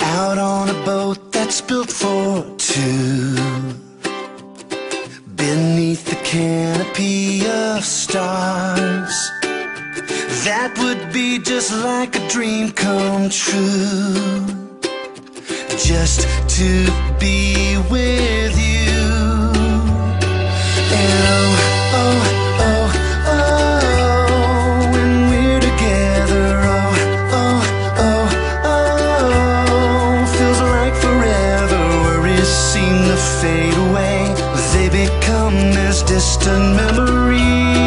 Out on a boat that's built for two. Beneath the canopy of stars. That would be just like a dream come true. Just to be with become as distant memories